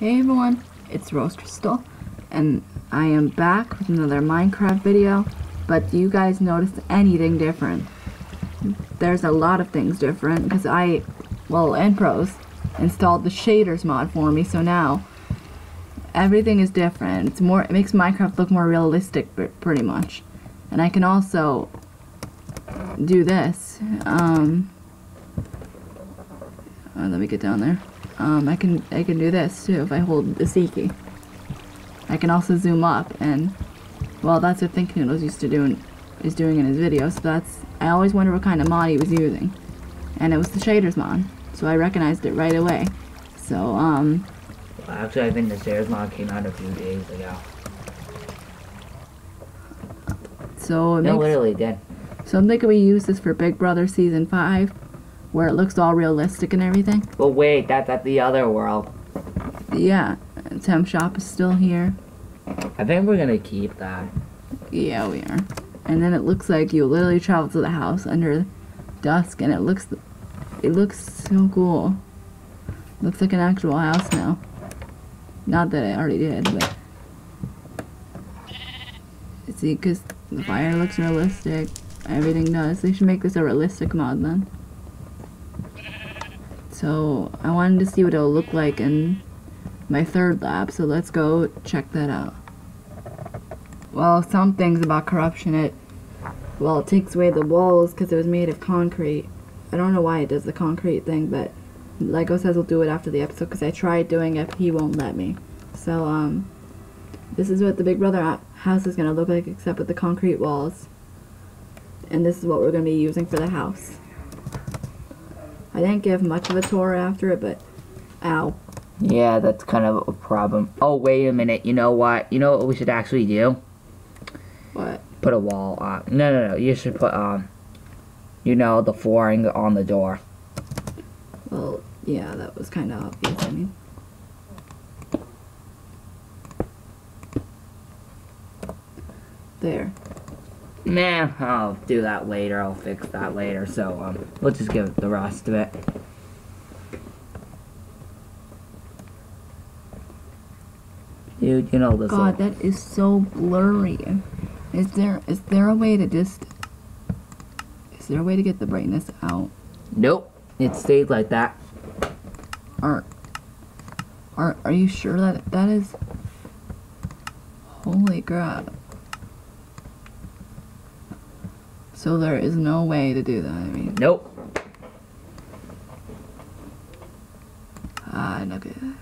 Hey everyone, it's Rose Crystal, and I am back with another Minecraft video, but do you guys notice anything different? There's a lot of things different, because I, well, Endpros installed the shaders mod for me, so now everything is different. It's more, it makes Minecraft look more realistic, pr- pretty much. And I can also do this. Um, uh, let me get down there. Um, I can I can do this too if I hold the C key. I can also zoom up and well that's what ThinKnoodles used to do is doing in his videos. So that's I always wonder what kind of mod he was using. And it was the shaders mod. So I recognized it right away. So um Well, actually, I think the shaders mod came out a few days ago. so it No, makes, literally did. so I'm thinking we use this for Big Brother season five where it looks all realistic and everything. But wait, that's at the other world. Yeah. Temp shop is still here. I think we're gonna keep that. Yeah, we are. And then it looks like you literally travel to the house under dusk, and it looks, it looks so cool. Looks like an actual house now. Not that I already did, but see, because the fire looks realistic. Everything does. They should make this a realistic mod then. So I wanted to see what it'll look like in my third lab. So let's go check that out. Well, some things about corruption, it, well, it takes away the walls because it was made of concrete. I don't know why it does the concrete thing, but Lego says we'll do it after the episode because I tried doing it, he won't let me. So, um, this is what the Big Brother house is going to look like except with the concrete walls. And this is what we're going to be using for the house. I didn't give much of a tour after it, but, ow. Yeah, that's kind of a problem. Oh, wait a minute. You know what? You know what we should actually do? What? Put a wall on. No, no, no. You should put, um, you know, the flooring on the door. Well, yeah, that was kind of obvious, I mean. There. Nah, I'll do that later. I'll fix that later. So, um, we'll just give the rest of it. Dude, you know this. God, that is so blurry. Is there is there a way to just is there a way to get the brightness out? Nope. It stayed like that. Are are are you sure that that is Holy crap. So there is no way to do that, I mean. Nope. Ah, no good.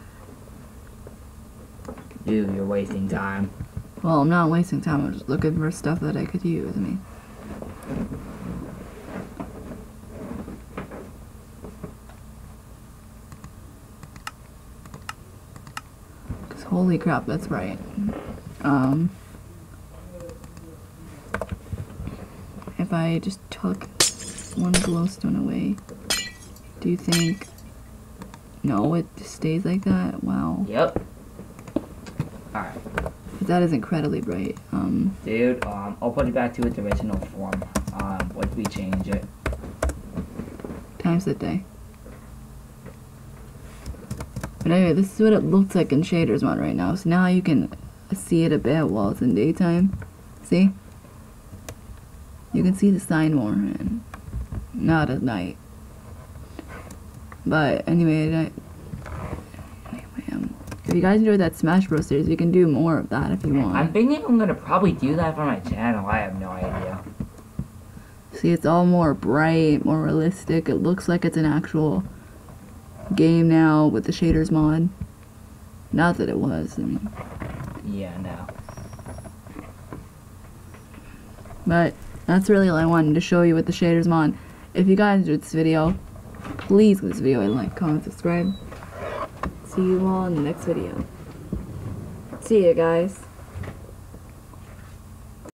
Dude, you're wasting time. Well, I'm not wasting time. I'm just looking for stuff that I could use. I mean, because holy crap, that's right. Um, I just took one glowstone away, do you think? No, it stays like that. Wow, Yep. Alright. that is incredibly bright. Um. Dude, um, I'll put it back to its original form. Um, once we change it. times the day. But anyway, this is what it looks like in Shaders mod right now. So now you can see it a bit while it's in daytime. See? You can see the sign more and not at night. But anyway, I, anyway um, if you guys enjoyed that Smash Bros series, you can do more of that if you want. I'm thinking I'm gonna probably do that for my channel. I have no idea. See, it's all more bright, more realistic. It looks like it's an actual game now with the shaders mod. Not that it was, I mean. Yeah, no. But that's really all I wanted to show you with the shaders mod. If you guys enjoyed this video, please give this video a like, comment, subscribe. See you all in the next video. See ya, guys.